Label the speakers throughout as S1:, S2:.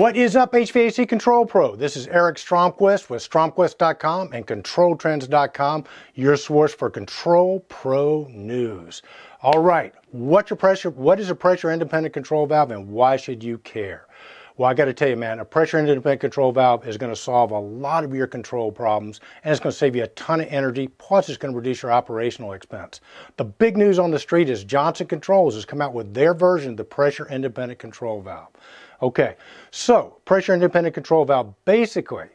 S1: What is up, HVAC Control Pro? This is Eric Stromquist with Stromquist.com and ControlTrends.com, your source for Control Pro news. All right, what's your pressure? What is a pressure independent control valve, and why should you care? Well, I got to tell you, man, a pressure independent control valve is going to solve a lot of your control problems, and it's going to save you a ton of energy. Plus, it's going to reduce your operational expense. The big news on the street is Johnson Controls has come out with their version of the pressure independent control valve. Okay, so pressure independent control valve, basically,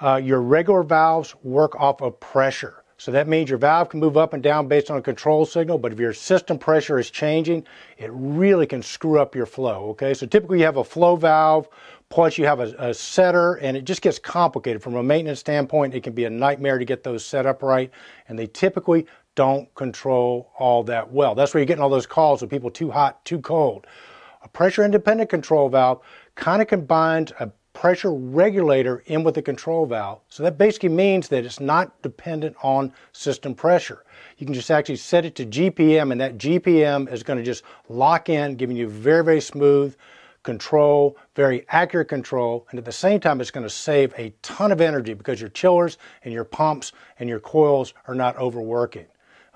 S1: uh, your regular valves work off of pressure. So that means your valve can move up and down based on a control signal, but if your system pressure is changing, it really can screw up your flow, okay? So typically you have a flow valve, plus you have a, a, setter, and it just gets complicated. From a maintenance standpoint, it can be a nightmare to get those set up right, and they typically don't control all that well. That's where you're getting all those calls of people too hot, too cold. A pressure independent control valve kind of combines a pressure regulator in with the control valve. So that basically means that it's not dependent on system pressure. You can just actually set it to GPM and that GPM is going to just lock in, giving you very, very smooth control, very accurate control, and at the same time it's going to save a ton of energy because your chillers and your pumps and your coils are not overworking.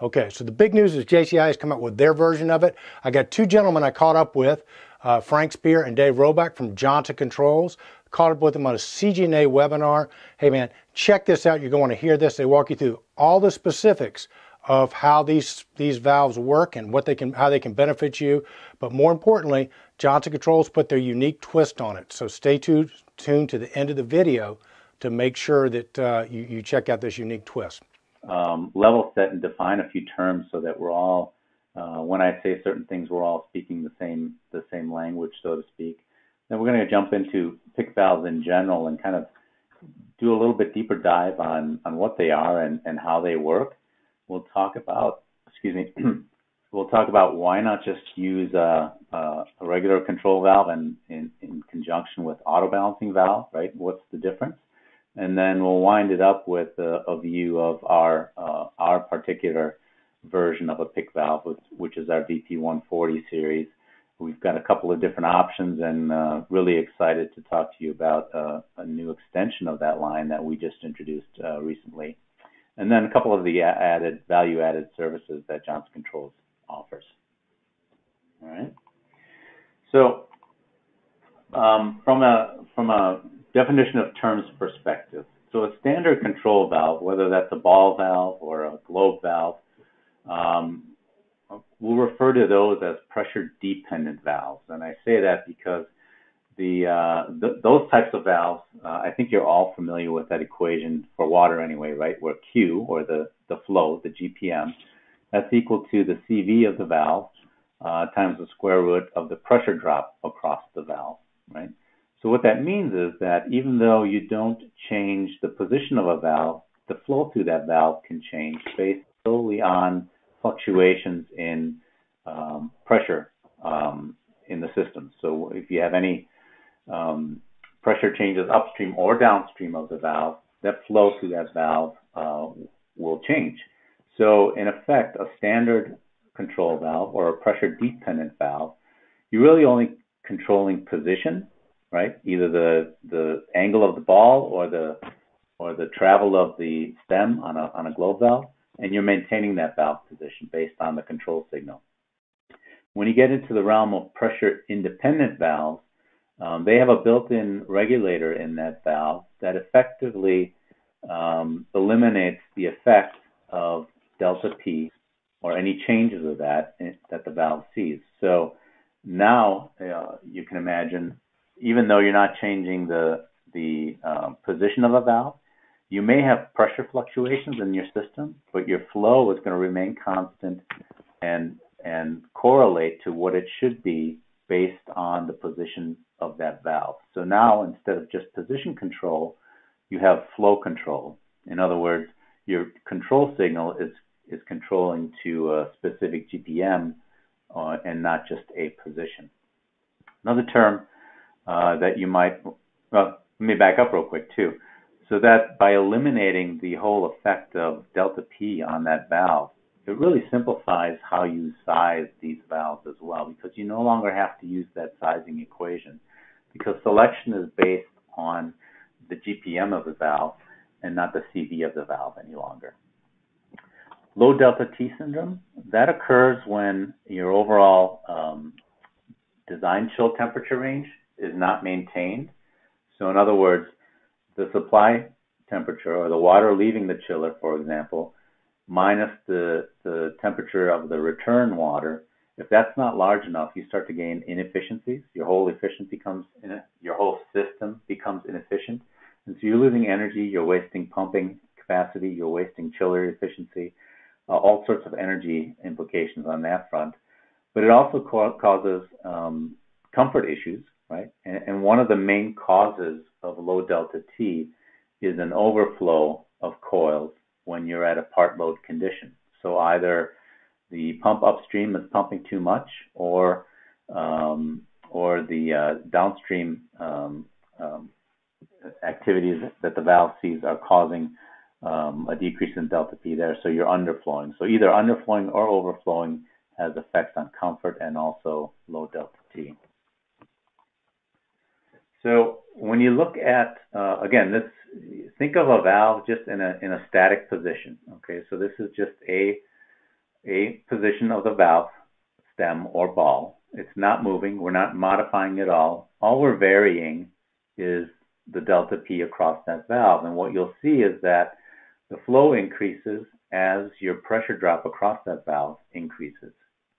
S1: Okay, so the big news is JCI has come out with their version of it. I got two gentlemen I caught up with, uh, Frank Spear and Dave Roback from Johnson Controls. Caught up with them on a CGNA webinar. Hey man, check this out. You're going to hear this. They walk you through all the specifics of how these these valves work and what they can how they can benefit you. But more importantly, Johnson Controls put their unique twist on it. So stay tuned tuned to the end of the video to make sure that uh, you, you check out this unique twist
S2: um, level set and define a few terms so that we're all, uh, when I say certain things, we're all speaking the same the same language, so to speak. Then we're going to jump into PIC valves in general and kind of do a little bit deeper dive on on what they are and, and how they work. We'll talk about, excuse me, we'll talk about why not just use a, a, a regular control valve in, in, in conjunction with auto balancing valve, right? What's the difference? And then we'll wind it up with a, a view of our uh, our particular version of a PIC valve, which, which is our VP140 series. We've got a couple of different options, and uh, really excited to talk to you about uh, a new extension of that line that we just introduced uh, recently, and then a couple of the added value-added services that Johnson Controls offers. All right. So um, from a from a definition of terms perspective. So a standard control valve, whether that's a ball valve or a globe valve, um, we'll refer to those as pressure dependent valves. And I say that because the, uh, th- those types of valves, uh, I think you're all familiar with that equation for water anyway, right? Where Q or the, the flow, the GPM, that's equal to the CV of the valve uh, times the square root of the pressure drop across the valve, right? So what that means is that even though you don't change the position of a valve, the flow through that valve can change based solely on fluctuations in um, pressure um, in the system. So if you have any um, pressure changes upstream or downstream of the valve, that flow through that valve uh, will change. So in effect, a standard control valve or a pressure dependent valve, you're really only controlling position right? Either the the angle of the ball or the or the travel of the stem on a on a globe valve, and you're maintaining that valve position based on the control signal. When you get into the realm of pressure independent valves, um, they have a built-in regulator in that valve that effectively um, eliminates the effect of delta P or any changes of that that the valve sees. So now uh, you can imagine even though you're not changing the the um, position of a valve, you may have pressure fluctuations in your system, but your flow is going to remain constant and and correlate to what it should be based on the position of that valve. So now instead of just position control, you have flow control. In other words, your control signal is is controlling to a specific GPM uh, and not just a position. Another term uh, that you might, well, let me back up real quick too. So that by eliminating the whole effect of delta P on that valve, it really simplifies how you size these valves as well because you no longer have to use that sizing equation. because selection is based on the GPM of the valve and not the CV of the valve any longer. Low delta T syndrome, that occurs when your overall um, design chill temperature range is not maintained. So in other words, the supply temperature or the water leaving the chiller, for example, minus the, the temperature of the return water, if that's not large enough, you start to gain inefficiencies. Your whole efficiency becomes your whole system becomes inefficient, and so you're losing energy. You're wasting pumping capacity. You're wasting chiller efficiency. Uh, all sorts of energy implications on that front. But it also ca- causes um, comfort issues, right? And, and one of the main causes of low delta T is an overflow of coils when you're at a part load condition. So either the pump upstream is pumping too much, or um, or the uh, downstream um, um, activities that the valve sees are causing um, a decrease in delta P there, so you're underflowing. So either underflowing or overflowing has effects on comfort and also low delta T. So when you look at, uh, again, this think of a valve just in a in a static position. Okay, so this is just a a position of the valve stem or ball. It's not moving. We're not modifying it all. All we're varying is the delta P across that valve. And what you'll see is that the flow increases as your pressure drop across that valve increases.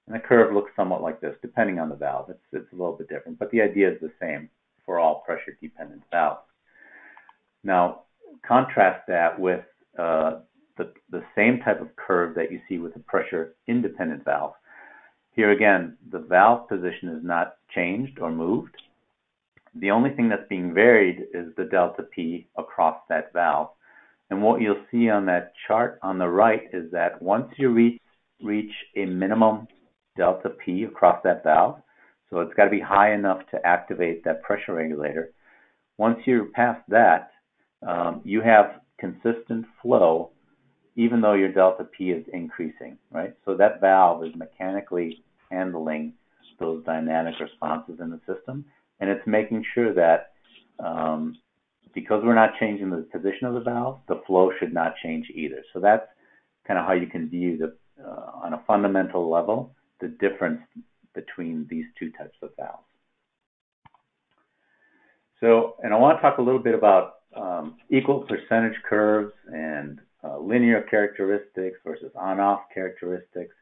S2: And the curve looks somewhat like this, depending on the valve. It's, it's a little bit different, but the idea is the same for all pressure dependent valves. Now, contrast that with uh, the, the same type of curve that you see with a pressure independent valve. Here again, the valve position is not changed or moved. The only thing that's being varied is the delta P across that valve. And what you'll see on that chart on the right is that once you reach, reach a minimum delta P across that valve, so it's got to be high enough to activate that pressure regulator. Once you're past that, um, you have consistent flow even though your delta P is increasing, right? So that valve is mechanically handling those dynamic responses in the system, and it's making sure that um, because we're not changing the position of the valve, the flow should not change either. So that's kind of how you can view the uh, on a fundamental level the difference between these two types of valves. So, and I want to talk a little bit about um, equal percentage curves and uh, linear characteristics versus on-off characteristics,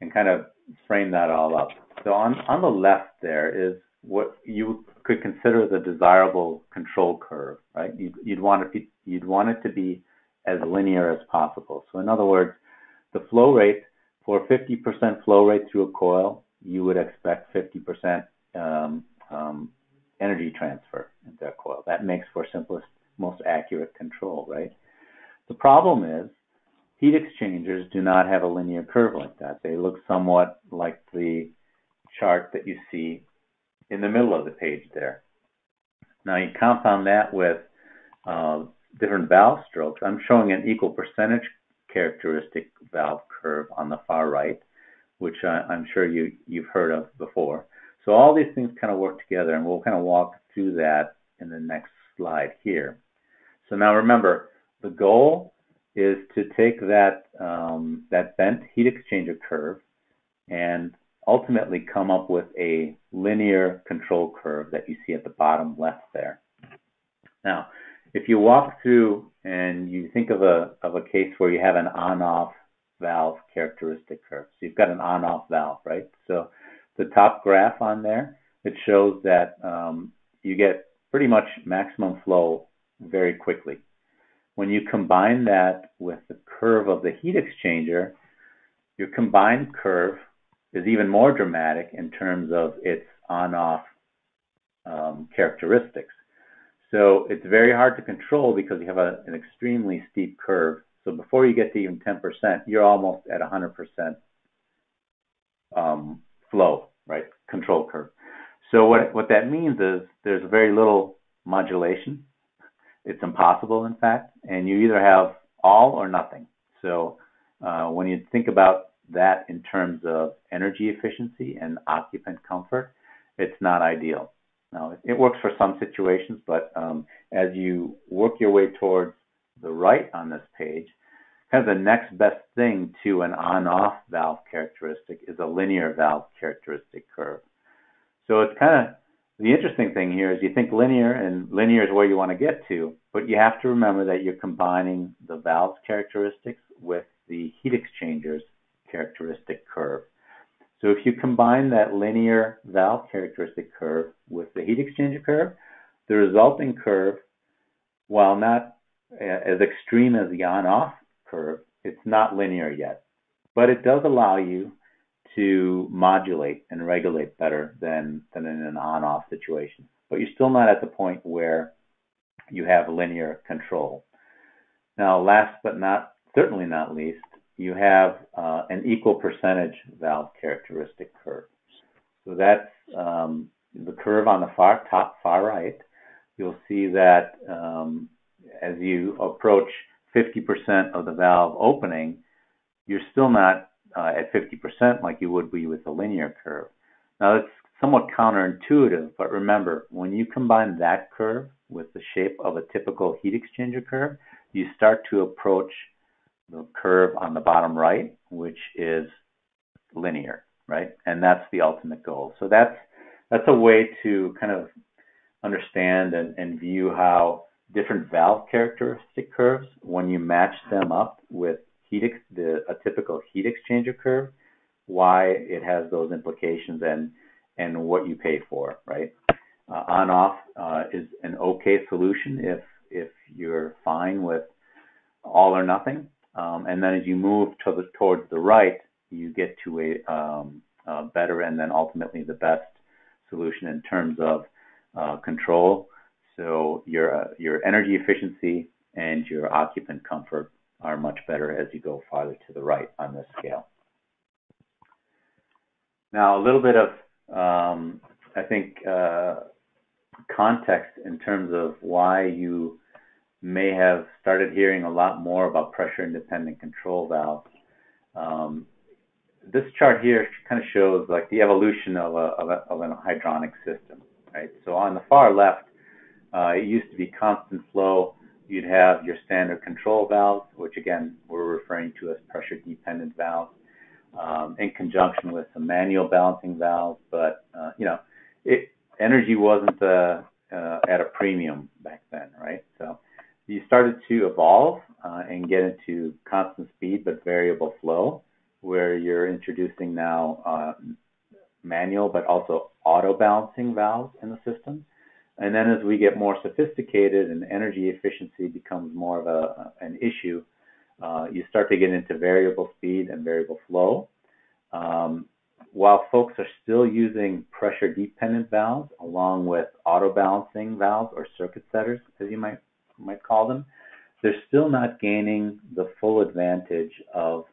S2: and kind of frame that all up. So on on the left there is what you could consider the desirable control curve, right? You'd, you'd want it you'd want it to be as linear as possible. So in other words, the flow rate for 50% flow rate through a coil, you would expect 50% um, um, energy transfer into that coil. That makes for simplest, most accurate control, right? The problem is heat exchangers do not have a linear curve like that. They look somewhat like the chart that you see in the middle of the page there. Now you compound that with uh, different valve strokes. I'm showing an equal percentage characteristic valve curve on the far right, which I, am sure you, you've heard of before. So all these things kind of work together, and we'll kind of walk through that in the next slide here. So now remember, the goal is to take that um, that bent heat exchanger curve and ultimately come up with a linear control curve that you see at the bottom left there. Now, if you walk through and you think of a of a case where you have an on-off valve characteristic curve. So you've got an on-off valve, right? So the top graph on there, it shows that um, you get pretty much maximum flow very quickly. When you combine that with the curve of the heat exchanger, your combined curve is even more dramatic in terms of its on-off um, characteristics. So it's very hard to control because you have a, an extremely steep curve. So before you get to even 10%, you're almost at 100% um, flow, right? Control curve. So what what that means is there's very little modulation it's impossible, in fact, and you either have all or nothing. So uh, when you think about that in terms of energy efficiency and occupant comfort, it's not ideal. Now, it works for some situations, but um, as you work your way towards the right on this page, kind of the next best thing to an on-off valve characteristic is a linear valve characteristic curve. So it's kind of the interesting thing here is you think linear, and linear is where you want to get to, but you have to remember that you're combining the valve's characteristics with the heat exchangers characteristic curve. So if you combine that linear valve characteristic curve with the heat exchanger curve, the resulting curve, while not uh, as extreme as the on-off curve, it's not linear yet. But it does allow you to modulate and regulate better than, than in an on-off situation. But you're still not at the point where you have linear control. Now, last but not certainly not least, you have uh, an equal percentage valve characteristic curve. So that's um, the curve on the far top far right. You'll see that um, as you approach 50% of the valve opening, you're still not uh, at 50% like you would be with a linear curve. Now that's somewhat counterintuitive, but remember, when you combine that curve with the shape of a typical heat exchanger curve, you start to approach the curve on the bottom right, which is linear, right? And that's the ultimate goal. So that's that's a way to kind of understand and, and view how different valve characteristic curves, when you match them up with heat ex- the a typical heat exchanger curve, why it has those implications and and what you pay for, right? Uh, on off uh, is an okay solution if if you're fine with all or nothing, um, and then as you move to the, towards the right, you get to a, um, a, better and then ultimately the best solution in terms of uh, control. So your uh, your energy efficiency and your occupant comfort are much better as you go farther to the right on this scale. Now a little bit of um, I think uh, context in terms of why you may have started hearing a lot more about pressure independent control valves. Um, this chart here kind of shows like the evolution of a, of a, of a hydronic system, right? So on the far left, uh, it used to be constant flow. You'd have your standard control valves, which again we're referring to as pressure dependent valves, um, in conjunction with some manual balancing valves. But uh, you know, it, energy wasn't uh, uh at a premium back then, right? So you started to evolve uh, and get into constant speed but variable flow, where you're introducing now uh, manual but also auto balancing valves in the system. And then as we get more sophisticated and energy efficiency becomes more of a, an issue, uh, you start to get into variable speed and variable flow. Um, while folks are still using pressure dependent valves along with auto balancing valves or circuit setters, as you might might call them, they're still not gaining the full advantage of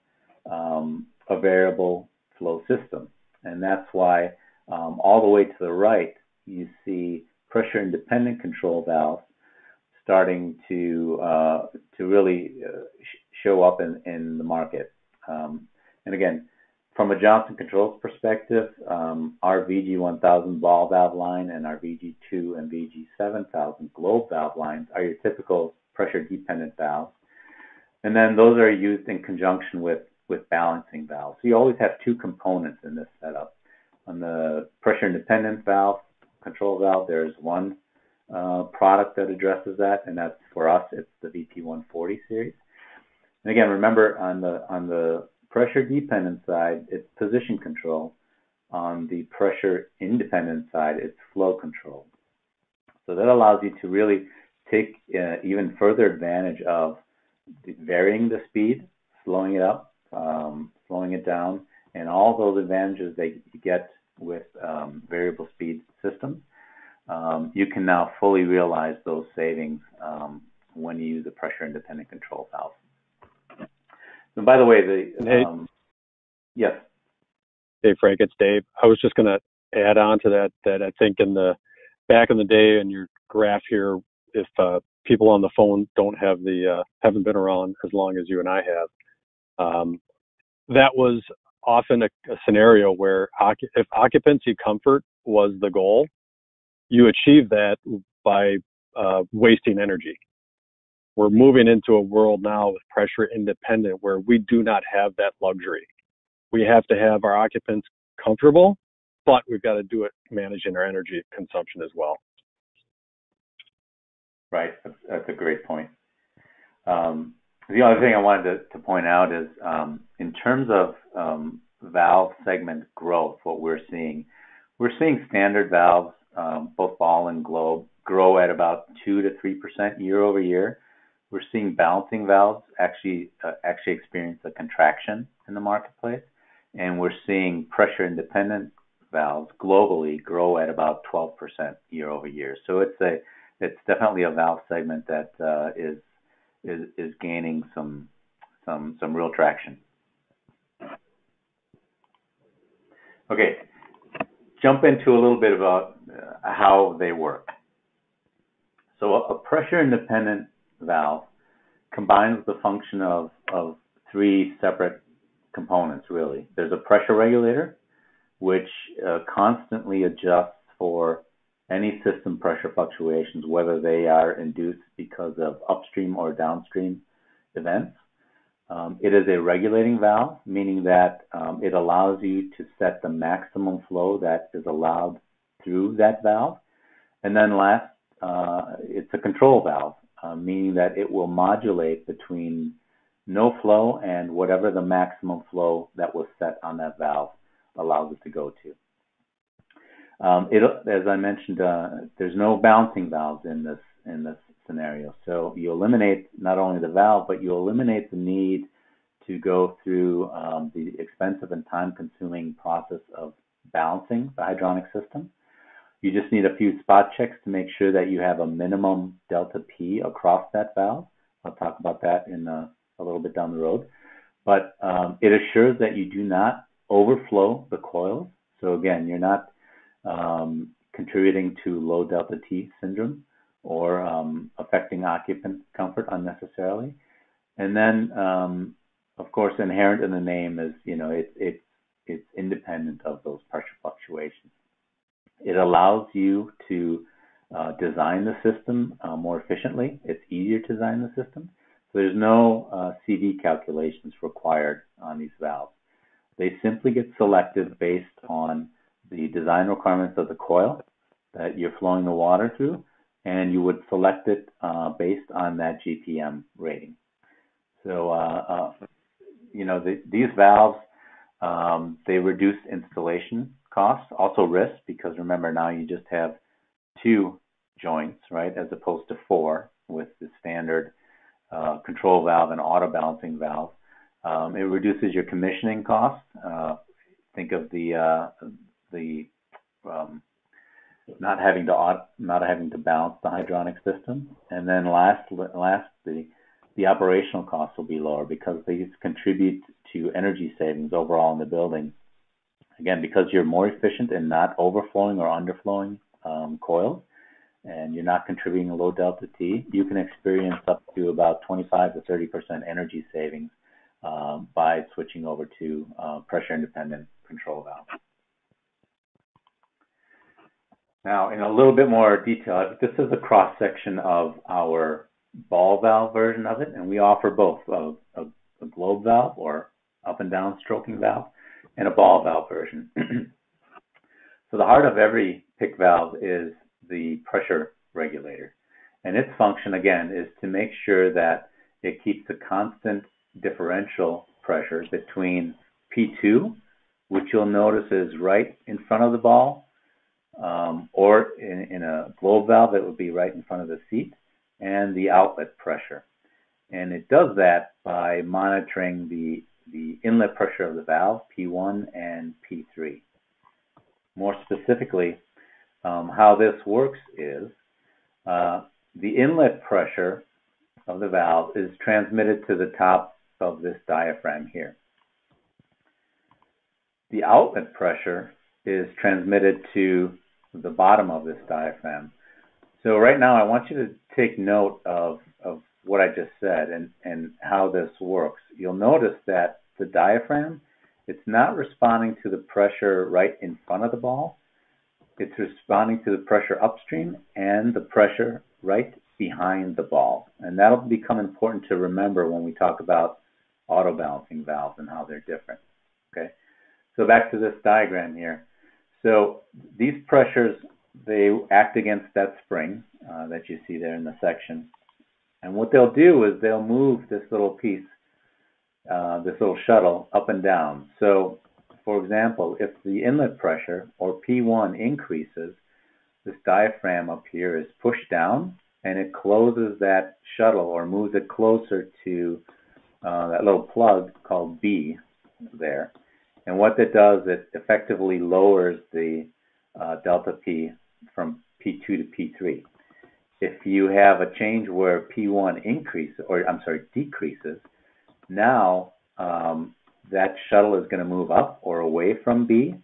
S2: um, a variable flow system. And that's why um, all the way to the right, you see pressure independent control valves starting to uh, to really uh, sh- show up in, in the market. Um, and again, from a Johnson Controls perspective, um, our VG1000 ball valve line and our VG2 and VG7000 globe valve lines are your typical pressure dependent valves. And then those are used in conjunction with, with balancing valves. So you always have two components in this setup. On the pressure independent valve, control valve, there's one uh, product that addresses that, and that's for us, it's the VP140 series. And again, remember on the on the pressure dependent side, it's position control. On the pressure independent side, it's flow control. So that allows you to really take uh, even further advantage of varying the speed, slowing it up, um, slowing it down, and all those advantages that you get with um, variable speed systems. Um, you can now fully realize those savings um, when you use a pressure independent control valve. And by the way, the hey, um, yes.
S3: Hey Frank, it's Dave. I was just going to add on to that that I think in the back in the day in your graph here, if uh, people on the phone don't have the uh, haven't been around as long as you and I have, um, that was often a, a scenario where if occupancy comfort was the goal, you achieve that by uh, wasting energy. We're moving into a world now with pressure independent where we do not have that luxury. We have to have our occupants comfortable, but we've got to do it managing our energy consumption as well.
S2: Right, that's a great point. Um, the other thing I wanted to, to point out is um, in terms of um, valve segment growth, what we're seeing, we're seeing standard valves, um, both ball and globe, grow at about two to three percent year over year. We're seeing balancing valves actually uh, actually experience a contraction in the marketplace, and we're seeing pressure independent valves globally grow at about 12% year over year. So it's a it's definitely a valve segment that uh, is is is gaining some some some real traction. Okay, jump into a little bit about uh, how they work. So a, pressure independent valve combines the function of of three separate components really. There's a pressure regulator which uh, constantly adjusts for any system pressure fluctuations, whether they are induced because of upstream or downstream events. Um, it is a regulating valve, meaning that um, it allows you to set the maximum flow that is allowed through that valve. And then last, uh, it's a control valve, uh, meaning that it will modulate between no flow and whatever the maximum flow that was set on that valve allows it to go to. Um, it, as I mentioned, uh, there's no balancing valves in this in this scenario. So you eliminate not only the valve, but you eliminate the need to go through um, the expensive and time-consuming process of balancing the hydronic system. You just need a few spot checks to make sure that you have a minimum delta P across that valve. I'll talk about that in a, a little bit down the road. But um, it assures that you do not overflow the coils. So again, you're not contributing to low delta T syndrome or um, affecting occupant comfort unnecessarily. And then, um, of course, inherent in the name is, you know, it, it, it's independent of those pressure fluctuations. It allows you to uh, design the system uh, more efficiently. It's easier to design the system. So there's no uh, CV calculations required on these valves. They simply get selected based on the design requirements of the coil that you're flowing the water through, and you would select it uh, based on that GPM rating. So, uh, uh, you know, the, these valves, um, they reduce installation costs, also risk, because remember now you just have two joints, right, as opposed to four with the standard uh, control valve and auto balancing valve. Um, it reduces your commissioning costs. Uh, think of the uh, the um, not having to not having to balance the hydronic system, and then last last the the operational costs will be lower because these contribute to energy savings overall in the building. Again, because you're more efficient in not overflowing or underflowing um, coils, and you're not contributing a low delta T, you can experience up to about 25 to 30 percent energy savings um, by switching over to uh, pressure independent control valve. Now, in a little bit more detail, this is a cross section of our ball valve version of it, and we offer both a, a, a globe valve or up and down stroking valve and a ball valve version. so the heart of every PIC valve is the pressure regulator. And its function, again, is to make sure that it keeps a constant differential pressure between P2, which you'll notice is right in front of the ball, um, or in, in, a globe valve, it would be right in front of the seat, and the outlet pressure. And it does that by monitoring the, the inlet pressure of the valve, P1 and P3. More specifically, um, how this works is uh, the inlet pressure of the valve is transmitted to the top of this diaphragm here. The outlet pressure is transmitted to the bottom of this diaphragm. So right now I want you to take note of, of what I just said and, and how this works. You'll notice that the diaphragm, it's not responding to the pressure right in front of the ball. it's responding to the pressure upstream and the pressure right behind the ball. And that'll become important to remember when we talk about auto balancing valves and how they're different. Okay. So back to this diagram here. So these pressures, they act against that spring uh, that you see there in the section. And what they'll do is they'll move this little piece, uh, this little shuttle up and down. So for example, if the inlet pressure or P1 increases, this diaphragm up here is pushed down and it closes that shuttle or moves it closer to uh, that little plug called B there. And what that does, it effectively lowers the uh, delta P from P2 to P3. If you have a change where P1 increases, or I'm sorry, decreases, now um, that shuttle is going to move up or away from B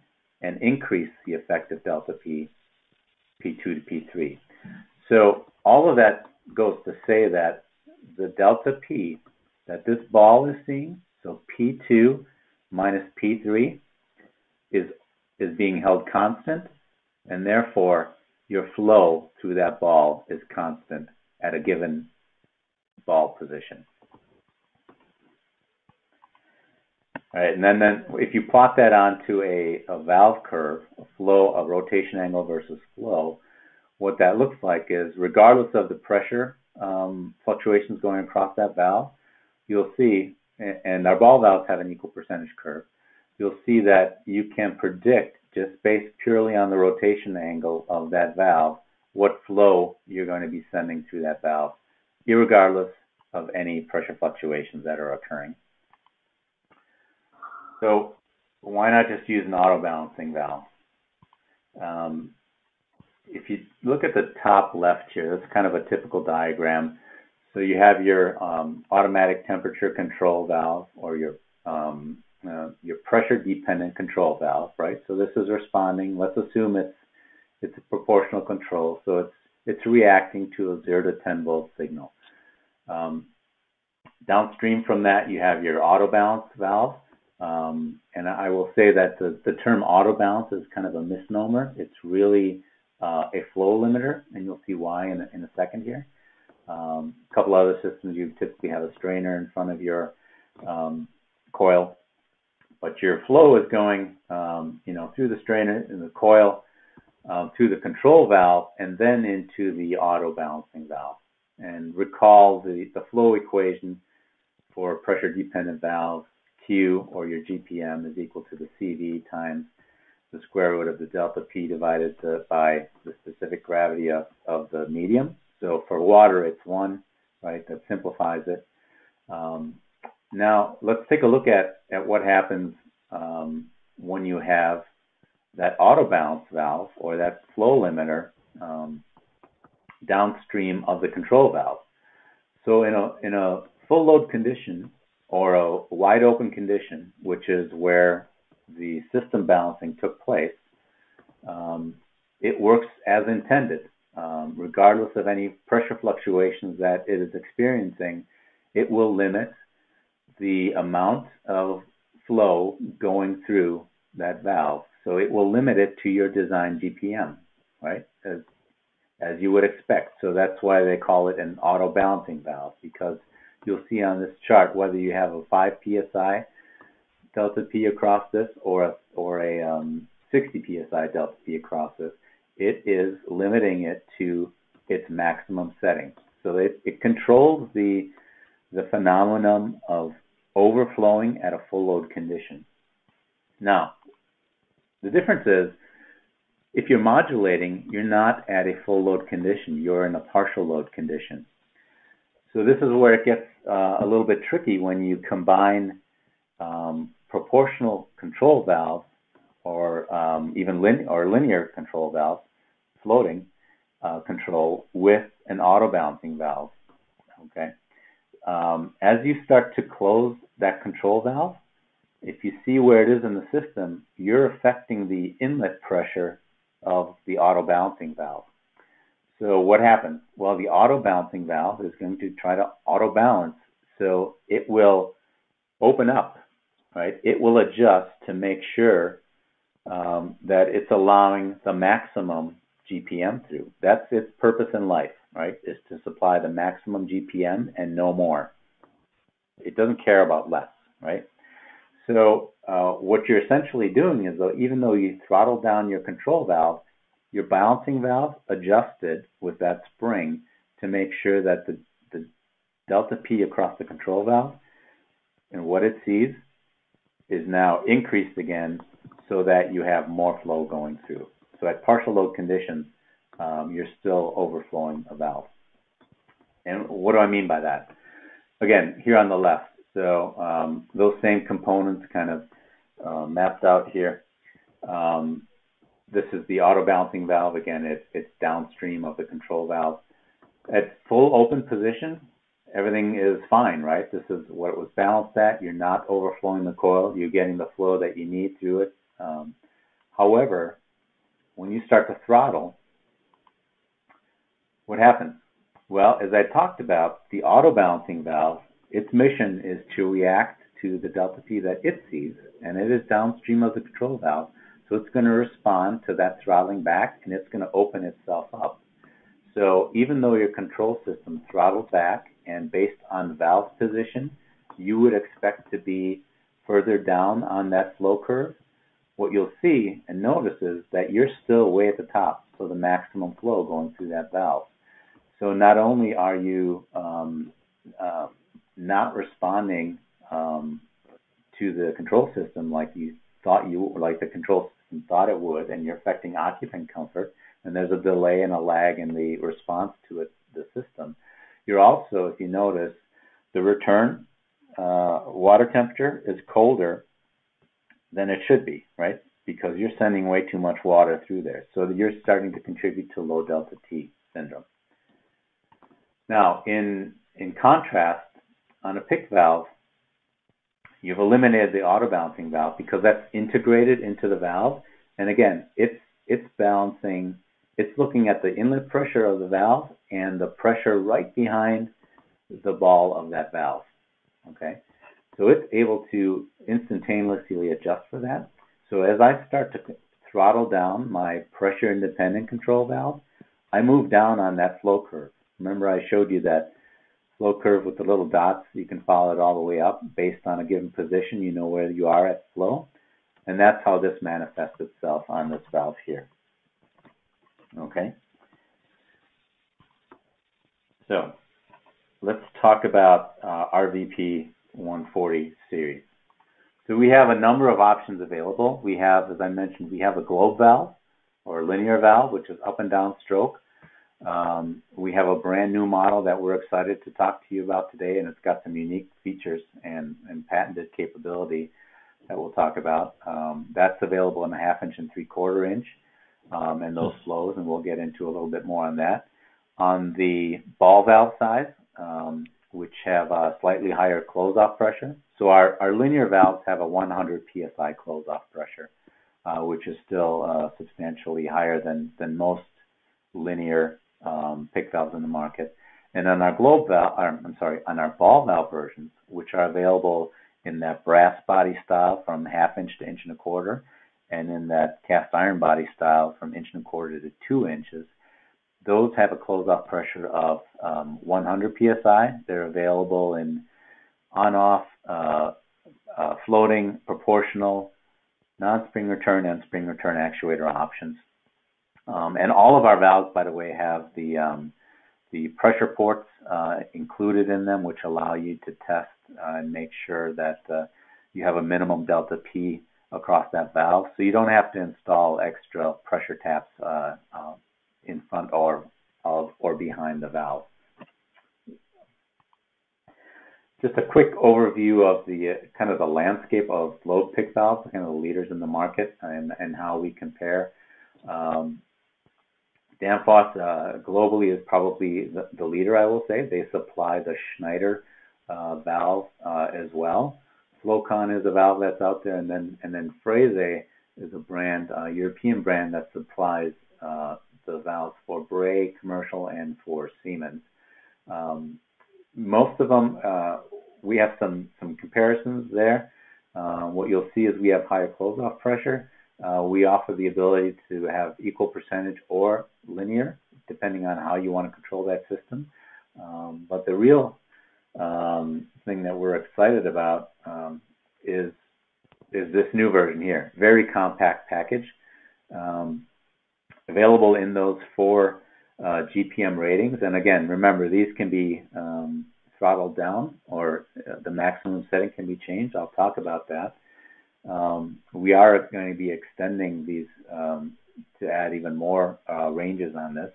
S2: and increase the effective delta P, P2 to P3. So all of that goes to say that the delta P that this ball is seeing, so P2 minus P3, is, is being held constant, and therefore your flow through that ball is constant at a given ball position. All right, and then, then if you plot that onto a, a valve curve, a flow, a rotation angle versus flow, what that looks like is regardless of the pressure um, fluctuations going across that valve, you'll see, and our ball valves have an equal percentage curve, you'll see that you can predict just based purely on the rotation angle of that valve what flow you're going to be sending through that valve, regardless of any pressure fluctuations that are occurring. So why not just use an auto balancing valve? Um, if you look at the top left here, that's kind of a typical diagram. So you have your um, automatic temperature control valve or your um, uh, your pressure dependent control valve, right? So this is responding. Let's assume it's it's a proportional control, so it's it's reacting to a zero to 10 volt signal. Um, downstream from that, you have your auto balance valve. Um, and I will say that the, the term auto balance is kind of a misnomer. It's really uh, a flow limiter, and you'll see why in a, in a second here. Um, a couple other systems, you typically have a strainer in front of your um, coil, but your flow is going, um, you know, through the strainer and the coil, um, through the control valve, and then into the auto balancing valve. And recall the, the flow equation for pressure dependent valves, Q or your GPM is equal to the CV times the square root of the delta P divided by the specific gravity of, of the medium. So for water, it's 1, right? That simplifies it. Um, now, let's take a look at, at what happens um, when you have that auto balance valve or that flow limiter um, downstream of the control valve. So in a, in a full load condition or a wide open condition, which is where the system balancing took place, um, it works as intended. Um, regardless of any pressure fluctuations that it is experiencing, it will limit the amount of flow going through that valve. So it will limit it to your design GPM, right? As, as you would expect. So that's why they call it an auto balancing valve because you'll see on this chart whether you have a 5 psi delta P across this or a, or a um, 60 psi delta P across this, it is limiting it to its maximum setting. So it, it controls the, the phenomenon of overflowing at a full load condition. Now, the difference is if you're modulating, you're not at a full load condition, you're in a partial load condition. So this is where it gets uh, a little bit tricky when you combine um, proportional control valve or um, even lin- or linear control valve, floating uh, control with an auto balancing valve. Okay. Um, as you start to close that control valve, if you see where it is in the system, you're affecting the inlet pressure of the auto balancing valve. So what happens? Well, the auto balancing valve is going to try to auto balance, so it will open up right? It will adjust to make sure um, that it's allowing the maximum GPM through. That's its purpose in life, right? Is to supply the maximum GPM and no more. It doesn't care about less, right? So uh, what you're essentially doing is, though, even though you throttle down your control valve, your balancing valve adjusted with that spring to make sure that the, the delta P across the control valve and what it sees is now increased again so that you have more flow going through. So at partial load conditions, um, you're still overflowing a valve. And what do I mean by that? Again, here on the left, so um, those same components kind of uh, mapped out here. Um, this is the auto balancing valve. Again, it, it's downstream of the control valve. At full open position, everything is fine, right? This is what it was balanced at. You're not overflowing the coil. You're getting the flow that you need through it. Um, however, when you start to throttle, what happens? Well, as I talked about, the auto balancing valve, its mission is to react to the delta P that it sees, and it is downstream of the control valve. So it's going to respond to that throttling back, and it's going to open itself up. So even though your control system throttles back, and based on valve position, you would expect to be further down on that flow curve. What you'll see and notice is that you're still way at the top, so the maximum flow going through that valve. So not only are you um, uh, not responding um, to the control system like you thought you like the control system thought it would, and you're affecting occupant comfort, and there's a delay and a lag in the response to it, the system. You're also, if you notice, the return uh, water temperature is colder than it should be, right? Because you're sending way too much water through there. So you're starting to contribute to low delta T syndrome. Now, in, in contrast, on a PIC valve, you've eliminated the auto balancing valve because that's integrated into the valve. And again, it's, it's balancing, it's looking at the inlet pressure of the valve and the pressure right behind the ball of that valve. Okay, so it's able to instantaneously adjust for that. So as I start to throttle down my pressure independent control valve, I move down on that flow curve. Remember I showed you that flow curve with the little dots. You can follow it all the way up based on a given position. You know where you are at flow. And that's how this manifests itself on this valve here. Okay. So let's talk about uh, our VP 140 series. So we have a number of options available. We have, as I mentioned, we have a globe valve or linear valve, which is up and down stroke. Um, we have a brand new model that we're excited to talk to you about today, and it's got some unique features and, and patented capability that we'll talk about. Um, that's available in a half inch and three quarter inch, um, and those flows, and we'll get into a little bit more on that. On the ball valve side, um, which have a slightly higher close-off pressure. So our, our linear valves have a 100 psi close-off pressure, uh, which is still uh, substantially higher than, than most linear um, PIC valves in the market. And on our globe valve, I'm sorry, on our ball valve versions, which are available in that brass body style from half inch to inch and a quarter, and in that cast iron body style from inch and a quarter to two inches, those have a close-off pressure of um, 100 psi. They're available in on-off, uh, uh, floating, proportional, non-spring return, and spring return actuator options. Um, and all of our valves, by the way, have the um, the pressure ports uh, included in them, which allow you to test uh, and make sure that uh, you have a minimum delta P across that valve. So you don't have to install extra pressure taps uh, uh, in front or of or behind the valve. Just a quick overview of the uh, kind of the landscape of load PIC valves, kind of the leaders in the market, and, and how we compare. Um, Danfoss uh, globally is probably the, the, leader, I will say. They supply the Schneider uh, valve uh, as well. Flowcon is a valve that's out there, and then and then Frese is a brand, a European brand that supplies uh, the valves for Bray commercial and for Siemens. Um, most of them, uh, we have some some comparisons there. Uh, what you'll see is we have higher close-off pressure. uh, we offer the ability to have equal percentage or linear, depending on how you want to control that system. Um, but the real um, thing that we're excited about um, is is this new version here. Very compact package, um, available in those four uh, GPM ratings. And again, remember these can be um, throttled down, or uh, the maximum setting can be changed. I'll talk about that. Um, we are going to be extending these um, to add even more uh, ranges on this.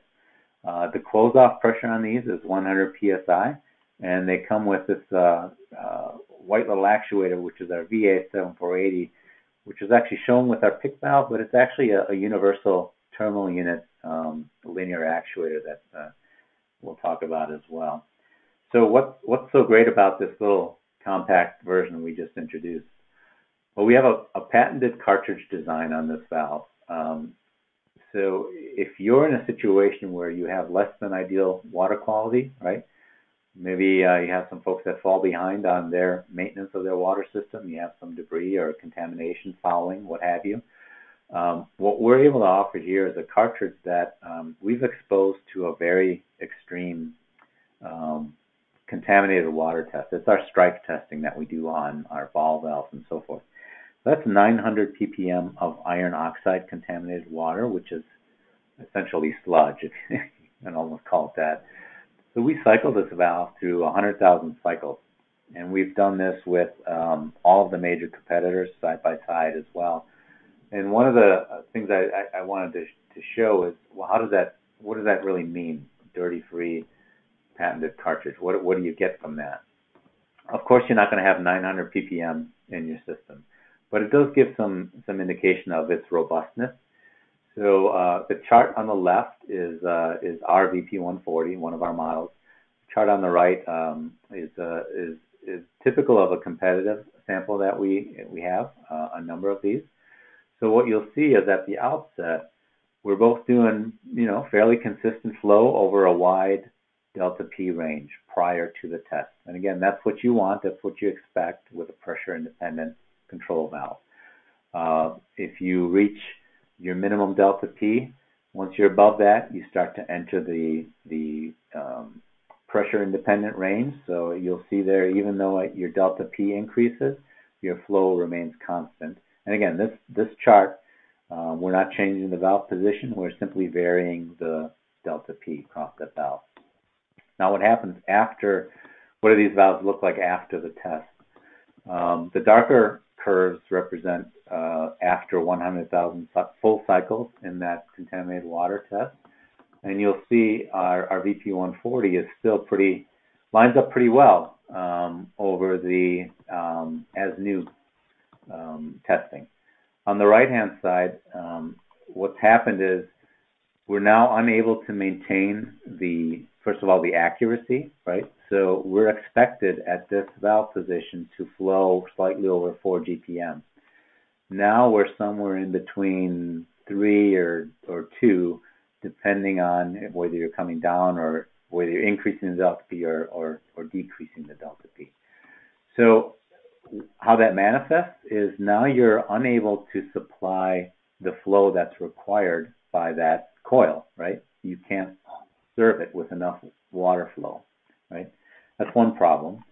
S2: Uh, the close-off pressure on these is 100 psi, and they come with this uh, uh, white little actuator, which is our VA7480, which is actually shown with our PIC valve, but it's actually a, a universal terminal unit um, linear actuator that uh, we'll talk about as well. So what, what's so great about this little compact version we just introduced? Well, we have a, a patented cartridge design on this valve. Um, so if you're in a situation where you have less than ideal water quality, right? Maybe uh, you have some folks that fall behind on their maintenance of their water system. You have some debris or contamination, fouling, what have you. Um, what we're able to offer here is a cartridge that um, we've exposed to a very extreme um, contaminated water test. It's our strike testing that we do on our ball valves and so forth. That's 900 ppm of iron oxide contaminated water, which is essentially sludge, if you can almost call it that. So we cycle this valve through 100,000 cycles, and we've done this with um, all of the major competitors side by side as well. And one of the things I, I, I wanted to, to show is, well, how does that, what does that really mean, dirty-free patented cartridge? What, what do you get from that? Of course, you're not going to have 900 ppm in your system but it does give some some indication of its robustness. So uh, the chart on the left is uh, is our VP140, one of our models. The chart on the right um, is uh, is is typical of a competitive sample that we we have uh, a number of these. So what you'll see is at the outset, we're both doing you know fairly consistent flow over a wide delta P range prior to the test. And again, that's what you want. That's what you expect with a pressure independent control valve. Uh, if you reach your minimum delta P, once you're above that, you start to enter the the um, pressure independent range. So you'll see there, even though your delta P increases, your flow remains constant. And again, this this chart, uh, we're not changing the valve position. We're simply varying the delta P across the valve. Now, what happens after? What do these valves look like after the test? Um, the darker curves represent uh, after 100,000 full cycles in that contaminated water test. And you'll see our, our VP140 is still pretty, lines up pretty well um, over the um, as new um, testing. On the right hand side, um, what's happened is we're now unable to maintain the, first of all, the accuracy, right? So we're expected at this valve position to flow slightly over 4 GPM. Now we're somewhere in between 3 or, or 2, depending on whether you're coming down or whether you're increasing the delta P or, or, or decreasing the delta P. So how that manifests is now you're unable to supply the flow that's required by that coil, right? You can't serve it with enough water flow right? That's one problem.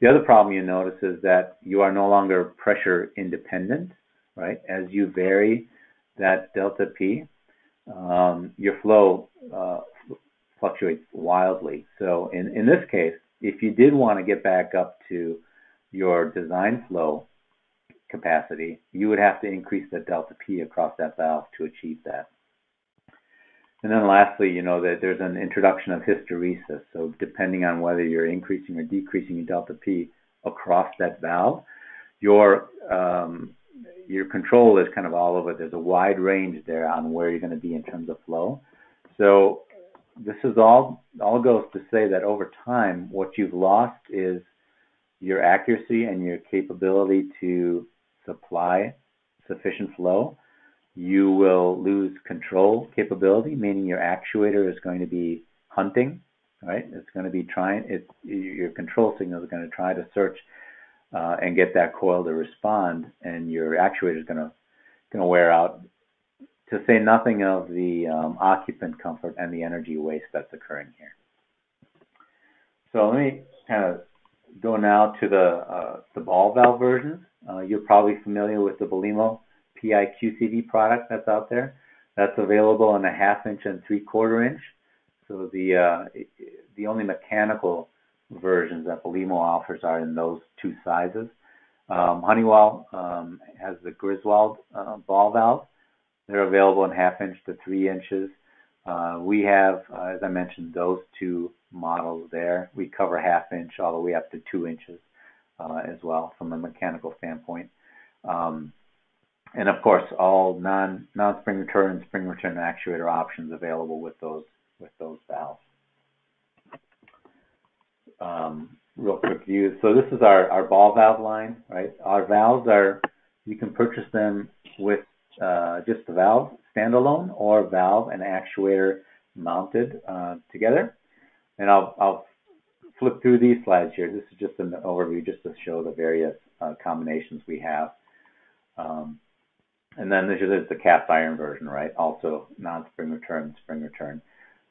S2: The other problem you notice is that you are no longer pressure independent, right? As you vary that delta P, um, your flow uh, fluctuates wildly. So in, in this case, if you did want to get back up to your design flow capacity, you would have to increase the delta P across that valve to achieve that. And then lastly, you know, that there's an introduction of hysteresis. So depending on whether you're increasing or decreasing your delta P across that valve, your um, your control is kind of all over. There's a wide range there on where you're going to be in terms of flow. So this is all all goes to say that over time, what you've lost is your accuracy and your capability to supply sufficient flow you will lose control capability, meaning your actuator is going to be hunting, right? It's going to be trying, your control signal is going to try to search uh, and get that coil to respond, and your actuator is going to going to wear out. To say nothing of the um, occupant comfort and the energy waste that's occurring here. So let me kind of go now to the uh, the ball valve versions. Uh, you're probably familiar with the Belimo PIQCV product that's out there. That's available in a half inch and three quarter inch. So the uh, the only mechanical versions that Belimo offers are in those two sizes. Um, Honeywell um, has the Griswold uh, ball valve. They're available in half inch to three inches. Uh, we have, uh, as I mentioned, those two models there. We cover half inch all the way up to two inches uh, as well from a mechanical standpoint. Um, and of course, all non non spring return spring return actuator options available with those with those valves. Um, real quick view. So this is our, our ball valve line, right? Our valves are, you can purchase them with uh, just the valve standalone or valve and actuator mounted uh, together. And I'll, I'll flip through these slides here. This is just an overview just to show the various uh, combinations we have. Um, and then this is the cast iron version, right? Also non-spring return, spring return.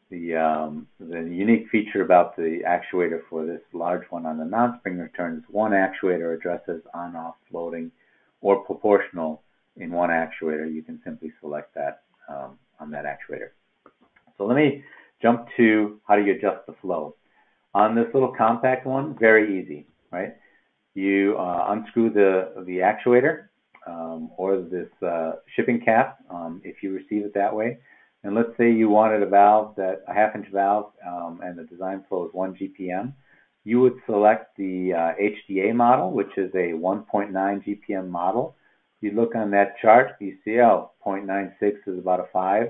S2: The, um, the unique feature about the actuator for this large one on the non-spring return is one actuator addresses on-off floating or proportional in one actuator. You can simply select that um, on that actuator. So let me jump to how do you adjust the flow. On this little compact one, very easy, right? You uh, unscrew the, the actuator um, or this uh, shipping cap um, if you receive it that way. And let's say you wanted a valve that a half inch valve um, and the design flow is 1 GPM. You would select the uh, HDA model, which is a 1.9 GPM model. You look on that chart, you see, oh, 0.96 is about a 5.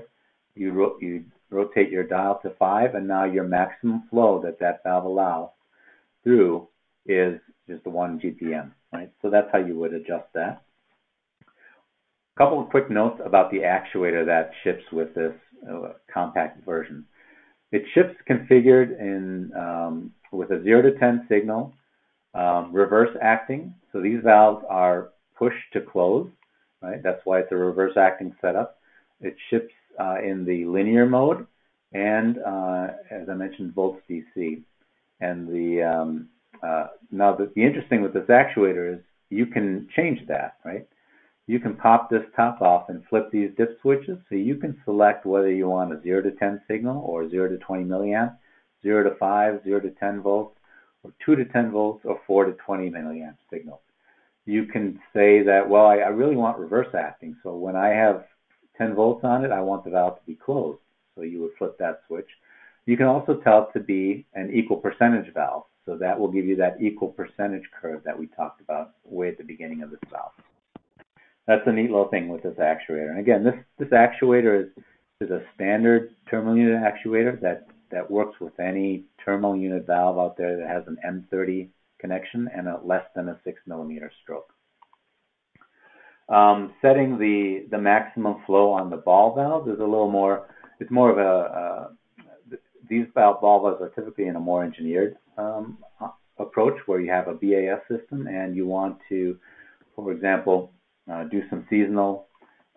S2: You, you rotate your dial to 5, and now your maximum flow that that valve allows through is just the 1 GPM, right? So that's how you would adjust that A couple of quick notes about the actuator that ships with this uh, compact version. It ships configured in um, with a 0 to 10 signal, um, reverse acting. So these valves are push to close, right? That's why it's a reverse acting setup. It ships in the linear mode and, uh, as I mentioned, volts DC. And the um, uh, now the, the interesting with this actuator is you can change that, right? you can pop this top off and flip these dip switches so you can select whether you want a 0 to 10 signal or 0 to 20 milliamp, 0 to 5, 0 to 10 volts, or 2 to 10 volts, or 4 to 20 milliamp signals. You can say that, well, I, I really want reverse acting, so when I have 10 volts on it, I want the valve to be closed. So you would flip that switch. You can also tell it to be an equal percentage valve. So that will give you that equal percentage curve that we talked about way at the beginning of this valve that's a neat little thing with this actuator. And again, this this actuator is is a standard terminal unit actuator that that works with any terminal unit valve out there that has an M30 connection and a less than a six millimeter stroke. Um, setting the the maximum flow on the ball valves is a little more. It's more of a uh, these ball valves are typically in a more engineered um, approach where you have a BAS system and you want to, for example, uh, do some seasonal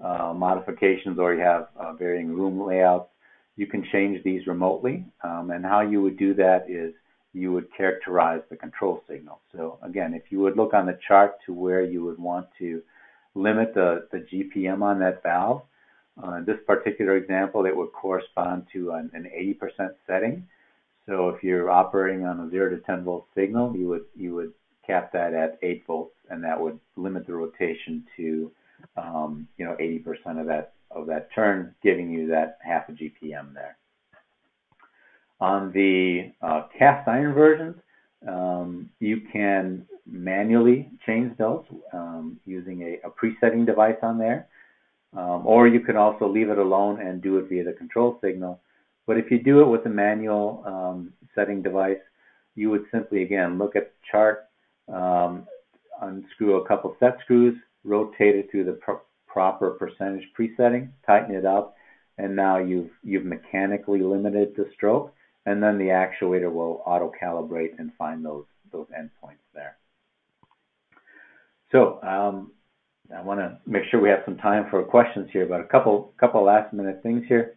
S2: uh, modifications or you have uh, varying room layouts, you can change these remotely. Um, and how you would do that is you would characterize the control signal. So again, if you would look on the chart to where you would want to limit the, the GPM on that valve, uh, in this particular example, it would correspond to an, an 80% setting. So if you're operating on a 0 to 10 volt signal, you would you would cap that at 8 volts, and that would limit the rotation to um, you know 80% of that of that turn, giving you that half a GPM there. On the uh, cast iron versions, um, you can manually change those um, using a, a, presetting device on there, um, or you can also leave it alone and do it via the control signal. But if you do it with a manual um, setting device, you would simply again look at the chart, um, unscrew a couple set screws, rotate it through the pro- proper percentage presetting, tighten it up, and now you've you've mechanically limited the stroke, and then the actuator will auto calibrate and find those those endpoints there. So um, I want to make sure we have some time for questions here, but a couple couple last minute things here.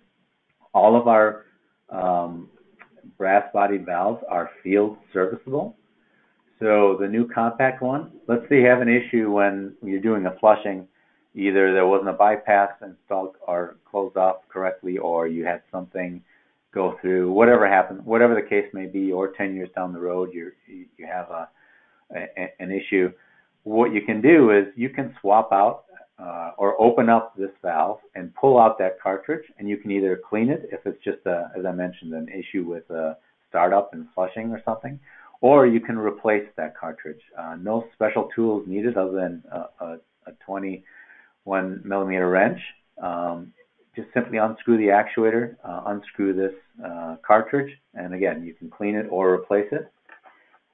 S2: All of our um, brass bodied valves are field serviceable. So the new compact one, let's say you have an issue when you're doing a flushing, either there wasn't a bypass installed or closed off correctly, or you had something go through, whatever happened, whatever the case may be, or 10 years down the road, you you have a, a an issue. What you can do is you can swap out uh, or open up this valve and pull out that cartridge, and you can either clean it if it's just a, as I mentioned, an issue with a startup and flushing or something, or you can replace that cartridge. Uh, no special tools needed other than a, a, a 21 millimeter wrench. Um, just simply unscrew the actuator, uh, unscrew this uh, cartridge, and again, you can clean it or replace it.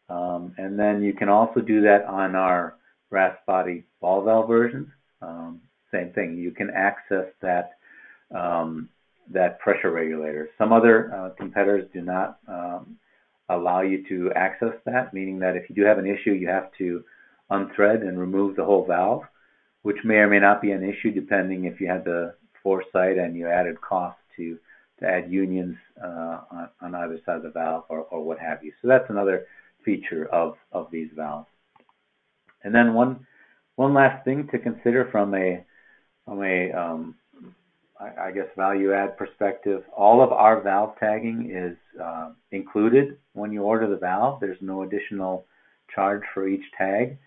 S2: Um, and then you can also do that on our brass body ball valve versions. Um, same thing. You can access that um, that pressure regulator. Some other uh, competitors do not um, allow you to access that, meaning that if you do have an issue, you have to unthread and remove the whole valve, which may or may not be an issue depending if you had the foresight and you added cost to to add unions uh, on, on, either side of the valve or, or what have you. So that's another feature of, of these valves. And then one one last thing to consider from a from a um, I, I guess value add perspective, all of our valve tagging is uh, included when you order the valve. There's no additional charge for each tag.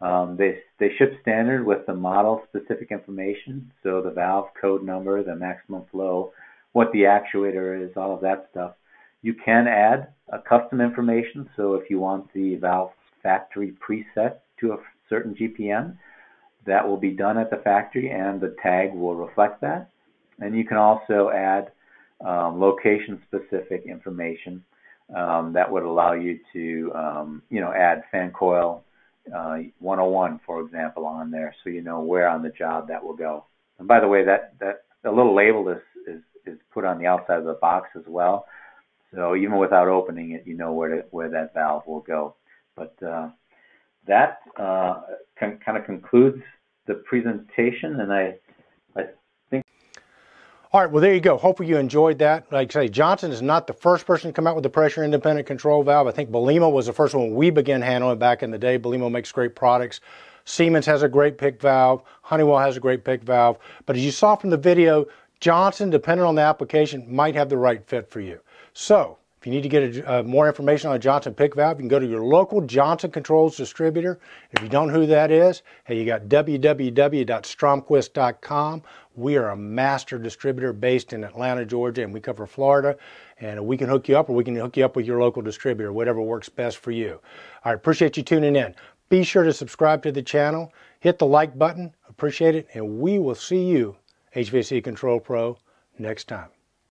S2: Um, they they ship standard with the model specific information, so the valve code number, the maximum flow, what the actuator is, all of that stuff. You can add a custom information, so if you want the valve factory preset to a certain GPM. That will be done at the factory and the tag will reflect that. And you can also add um, location specific information um, that would allow you to, um, you know, add fan coil uh, 101, for example, on there so you know where on the job that will go. And by the way, that, that a little label is, is, is put on the outside of the box as well. So even without opening it, you know where to, where that valve will go. But uh, that uh, kind of concludes the presentation, and I.
S1: All right, well, there you go. Hopefully you enjoyed that. Like I say, Johnson is not the first person to come out with the pressure independent control valve. I think Belimo was the first one we began handling back in the day. Belimo makes great products. Siemens has a great PIC valve. Honeywell has a great PIC valve. But as you saw from the video, Johnson, depending on the application, might have the right fit for you. So if you need to get a, uh, more information on a Johnson PIC valve, you can go to your local Johnson Controls distributor. If you don't know who that is, hey, you got www.stromquist.com. We are a master distributor based in Atlanta, Georgia, and we cover Florida. And we can hook you up or we can hook you up with your local distributor, whatever works best for you. Right, appreciate you tuning in. Be sure to subscribe to the channel, hit the like button, appreciate it, and we will see you, HVAC Control Pro, next time.